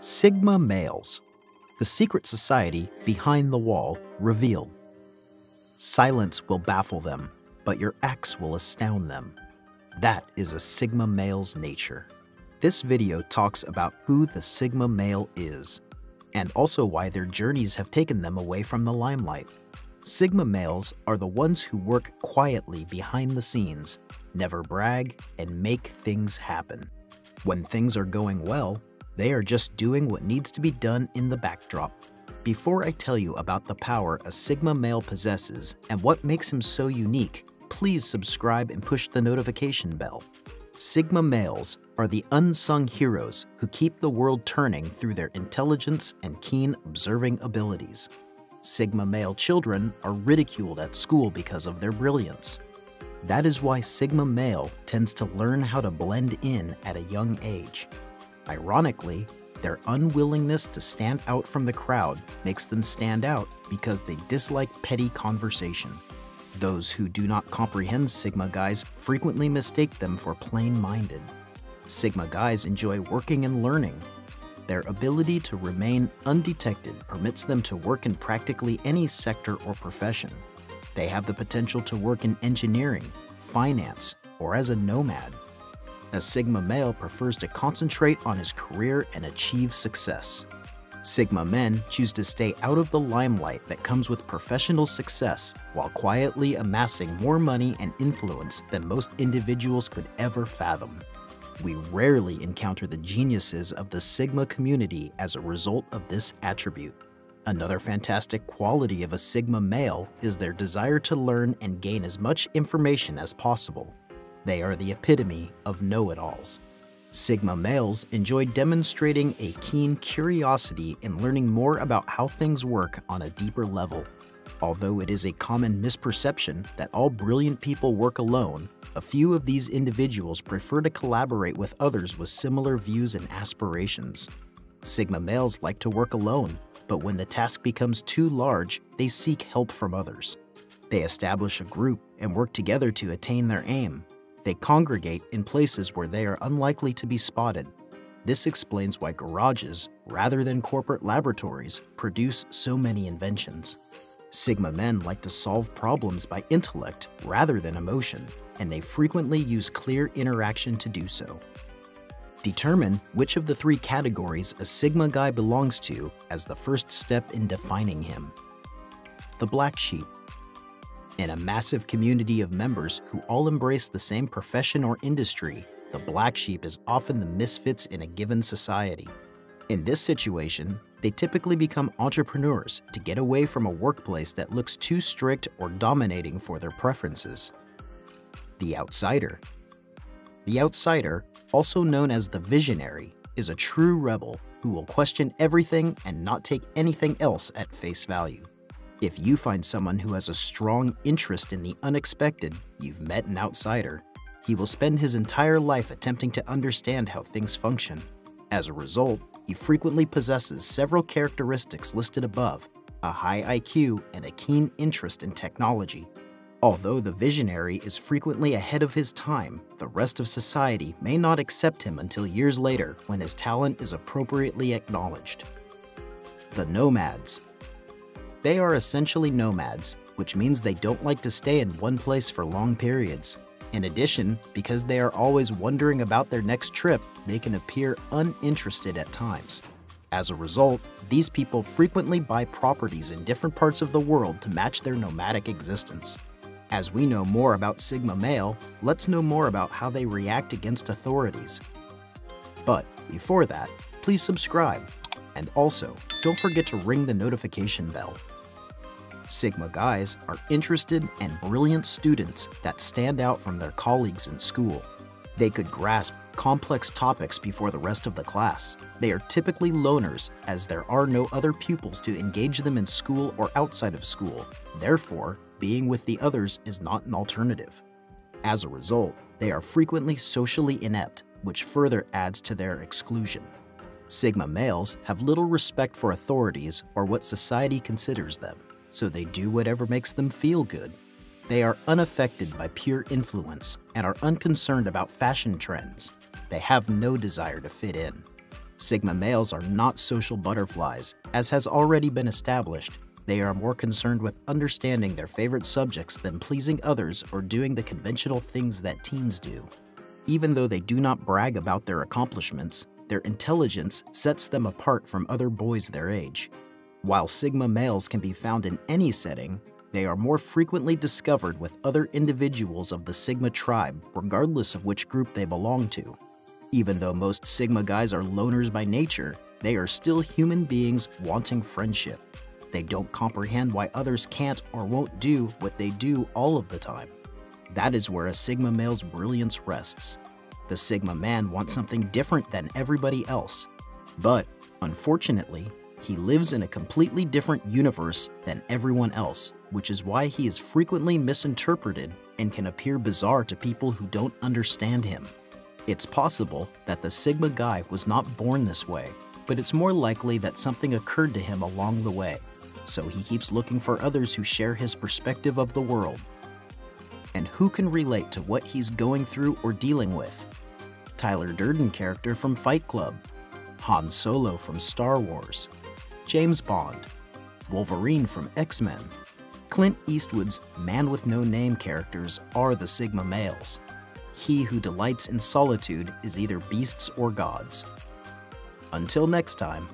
Sigma Males, the secret society behind the wall revealed. Silence will baffle them, but your acts will astound them. That is a Sigma male's nature. This video talks about who the Sigma male is, and also why their journeys have taken them away from the limelight. Sigma males are the ones who work quietly behind the scenes, never brag, and make things happen. When things are going well, they are just doing what needs to be done in the backdrop. Before I tell you about the power a Sigma male possesses and what makes him so unique, please subscribe and push the notification bell. Sigma males are the unsung heroes who keep the world turning through their intelligence and keen observing abilities. Sigma male children are ridiculed at school because of their brilliance. That is why Sigma male tends to learn how to blend in at a young age. Ironically, their unwillingness to stand out from the crowd makes them stand out because they dislike petty conversation. Those who do not comprehend Sigma guys frequently mistake them for plain minded. Sigma guys enjoy working and learning. Their ability to remain undetected permits them to work in practically any sector or profession. They have the potential to work in engineering, finance, or as a nomad. A Sigma male prefers to concentrate on his career and achieve success. Sigma men choose to stay out of the limelight that comes with professional success while quietly amassing more money and influence than most individuals could ever fathom. We rarely encounter the geniuses of the Sigma community as a result of this attribute. Another fantastic quality of a Sigma male is their desire to learn and gain as much information as possible. They are the epitome of know it alls. Sigma males enjoy demonstrating a keen curiosity in learning more about how things work on a deeper level. Although it is a common misperception that all brilliant people work alone, a few of these individuals prefer to collaborate with others with similar views and aspirations. Sigma males like to work alone, but when the task becomes too large, they seek help from others. They establish a group and work together to attain their aim, they congregate in places where they are unlikely to be spotted. This explains why garages, rather than corporate laboratories, produce so many inventions. Sigma men like to solve problems by intellect rather than emotion, and they frequently use clear interaction to do so. Determine which of the three categories a Sigma guy belongs to as the first step in defining him. The black sheep in a massive community of members who all embrace the same profession or industry, the black sheep is often the misfits in a given society. In this situation, they typically become entrepreneurs to get away from a workplace that looks too strict or dominating for their preferences. The outsider. The outsider, also known as the visionary, is a true rebel who will question everything and not take anything else at face value. If you find someone who has a strong interest in the unexpected, you've met an outsider. He will spend his entire life attempting to understand how things function. As a result, he frequently possesses several characteristics listed above, a high IQ and a keen interest in technology. Although the visionary is frequently ahead of his time, the rest of society may not accept him until years later when his talent is appropriately acknowledged. The Nomads they are essentially nomads, which means they don't like to stay in one place for long periods. In addition, because they are always wondering about their next trip, they can appear uninterested at times. As a result, these people frequently buy properties in different parts of the world to match their nomadic existence. As we know more about Sigma Male, let's know more about how they react against authorities. But before that, please subscribe and also, don't forget to ring the notification bell. Sigma guys are interested and brilliant students that stand out from their colleagues in school. They could grasp complex topics before the rest of the class. They are typically loners as there are no other pupils to engage them in school or outside of school. Therefore, being with the others is not an alternative. As a result, they are frequently socially inept, which further adds to their exclusion. Sigma males have little respect for authorities or what society considers them, so they do whatever makes them feel good. They are unaffected by peer influence and are unconcerned about fashion trends. They have no desire to fit in. Sigma males are not social butterflies, as has already been established. They are more concerned with understanding their favorite subjects than pleasing others or doing the conventional things that teens do. Even though they do not brag about their accomplishments, their intelligence sets them apart from other boys their age. While Sigma males can be found in any setting, they are more frequently discovered with other individuals of the Sigma tribe, regardless of which group they belong to. Even though most Sigma guys are loners by nature, they are still human beings wanting friendship. They don't comprehend why others can't or won't do what they do all of the time. That is where a Sigma male's brilliance rests. The Sigma man wants something different than everybody else. But, unfortunately, he lives in a completely different universe than everyone else, which is why he is frequently misinterpreted and can appear bizarre to people who don't understand him. It's possible that the Sigma guy was not born this way, but it's more likely that something occurred to him along the way, so he keeps looking for others who share his perspective of the world. And who can relate to what he's going through or dealing with? Tyler Durden character from Fight Club, Han Solo from Star Wars, James Bond, Wolverine from X-Men, Clint Eastwood's Man with No Name characters are the Sigma males. He who delights in solitude is either beasts or gods. Until next time,